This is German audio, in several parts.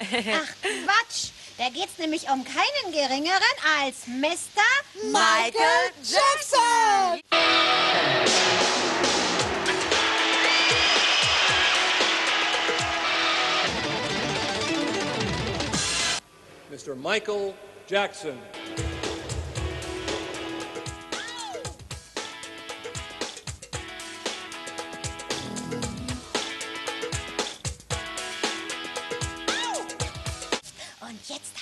Ach Quatsch, da geht's nämlich um keinen geringeren als Mr. Michael Jackson! Mr. Michael Jackson.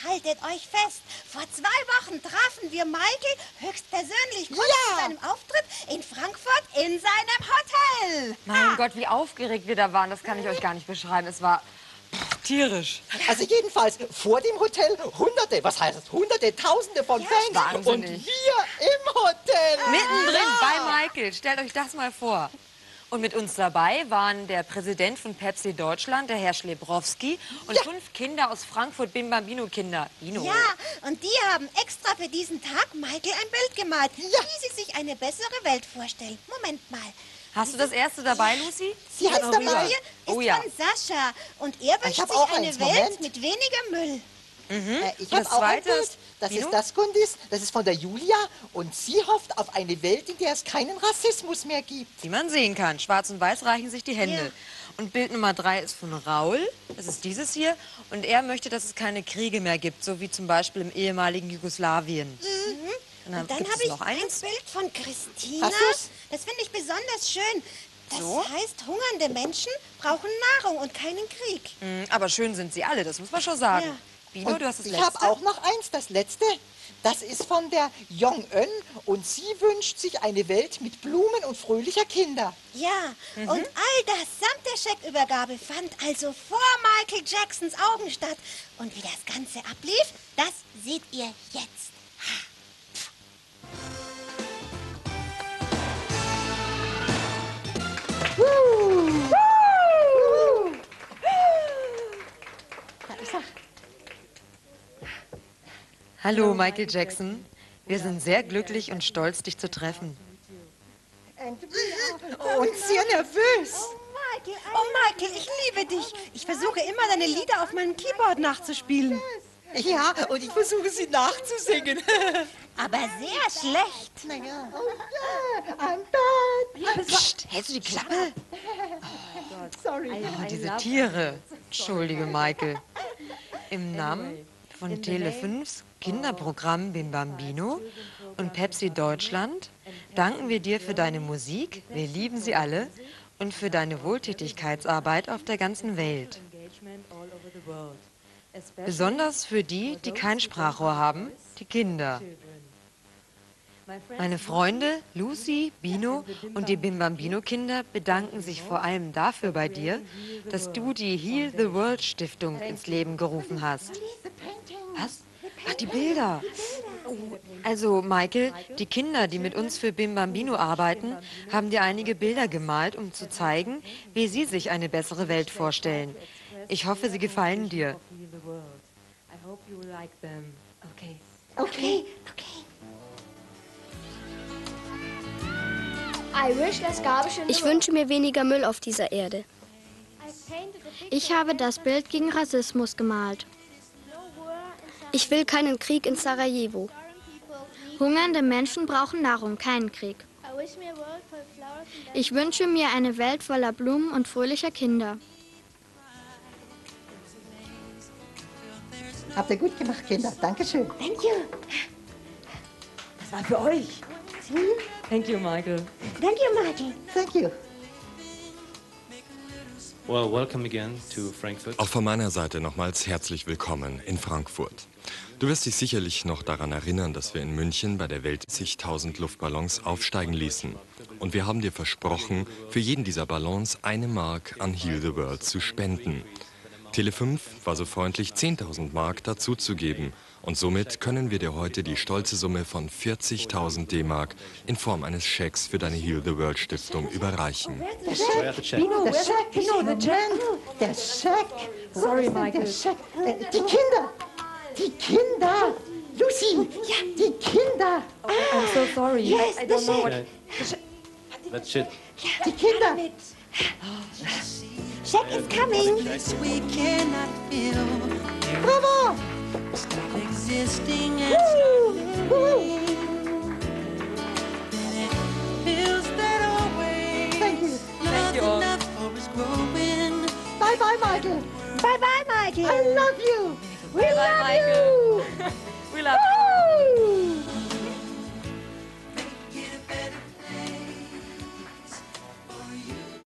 Haltet euch fest. Vor zwei Wochen trafen wir Michael höchstpersönlich kurz Ja. zu seinem Auftritt in Frankfurt in seinem Hotel. Mein Gott, wie aufgeregt wir da waren, das kann ich euch gar nicht beschreiben. Es war tierisch. Also jedenfalls vor dem Hotel hunderte, was heißt das, hunderte, tausende von Fans. Und wahnsinnig. wir im Hotel. Mittendrin bei Michael, stellt euch das mal vor. Und mit uns dabei waren der Präsident von Pepsi Deutschland, der Herr Schlebrowski, und Ja. fünf Kinder aus Frankfurt, Bim Bambino Kinder. Bino. Ja, und die haben extra für diesen Tag Michael ein Bild gemalt, Ja. wie sie sich eine bessere Welt vorstellen. Moment mal. Hast du das erste dabei, Lucy? Sie hat Noch dabei. ist Oh ja. von Sascha und er wünscht sich auch eine eins. Welt Moment. mit weniger Müll. Äh, ich Und habe das auch ein zweite? Bild. Das Bino? ist das Gundis, das ist von der Julia und sie hofft auf eine Welt, in der es keinen Rassismus mehr gibt. Wie man sehen kann, schwarz und weiß reichen sich die Hände. Ja. Und Bild Nummer drei ist von Raul, das ist dieses hier. Und er möchte, dass es keine Kriege mehr gibt, so wie zum Beispiel im ehemaligen Jugoslawien. Und dann, Und dann gibt habe ich noch ein eins. Bild von Christina. Das finde ich besonders schön. Das So? heißt, hungernde Menschen brauchen Nahrung und keinen Krieg. Mm, Aber schön sind sie alle, das muss man schon sagen. Ja. Bino, Und du hast das ich letzte. habe auch noch eins, das letzte. Das ist von der Jong-Eun und sie wünscht sich eine Welt mit Blumen und fröhlicher Kinder. Ja, Mhm. und all das samt der Scheckübergabe fand also vor Michael Jacksons Augen statt. Und wie das Ganze ablief, das seht ihr Hallo, Michael Jackson. Wir sind sehr glücklich und stolz, dich zu treffen. Und sehr nervös. Michael, Oh Michael, ich liebe dich. Ich versuche immer deine Lieder auf meinem Keyboard nachzuspielen. Ja, und ich versuche sie nachzusingen. aber sehr schlecht. Oh ja, I'm done. Psst, hältst du die Klappe? Sorry. Oh, diese Tiere. Entschuldige, Michael. Im Namen von Tele5s Kinderprogramm Bim Bambino und Pepsi Deutschland danken wir dir für deine Musik, wir lieben sie alle, und für deine Wohltätigkeitsarbeit auf der ganzen Welt. Besonders für die, die kein Sprachrohr haben, die Kinder. Meine Freunde Lucy, Bino und die Bim Bambino Kinder bedanken sich vor allem dafür bei dir, dass du die Heal the World Stiftung ins Leben gerufen hast. Was? Ach, die Bilder. Also, Michael, die Kinder, die mit uns für Bim Bambino arbeiten, haben dir einige Bilder gemalt, um zu zeigen, wie sie sich eine bessere Welt vorstellen. Ich hoffe, sie gefallen dir. Okay, okay. Ich wünsche mir weniger Müll auf dieser Erde. Ich habe das Bild gegen Rassismus gemalt. Ich will keinen Krieg in Sarajevo. Hungernde Menschen brauchen Nahrung, keinen Krieg. Ich wünsche mir eine Welt voller Blumen und fröhlicher Kinder. Habt ihr gut gemacht, Kinder. Dankeschön. Thank you. Das war für euch. Thank you, Michael. Thank you, Michael. Thank you. Well, welcome again to Frankfurt. Auch von meiner Seite nochmals herzlich willkommen in Frankfurt. Du wirst dich sicherlich noch daran erinnern, dass wir in München bei der Welt zigtausend Luftballons aufsteigen ließen. Und wir haben dir versprochen, für jeden dieser Ballons eine Mark an Heal the World zu spenden. Tele5 war so freundlich, 10.000 Mark dazuzugeben. Und somit können wir dir heute die stolze Summe von 40.000 D-Mark in Form eines Schecks für deine Heal the World Stiftung überreichen. Der Scheck. the check? Der Scheck. Bino, the check. Moment, Der Scheck. Sorry, Michael. Der Scheck. Äh, Die Kinder. Die Kinder. Lucy. Ja. Die Kinder. I'm so sorry. Yes, I don't know what... That's it. Die Kinder. Check is coming. We cannot feel. Come on. Stop existing Woo. Woo. Thank you. Thank you. Bye bye, Michael. Bye bye, Michael. I love you.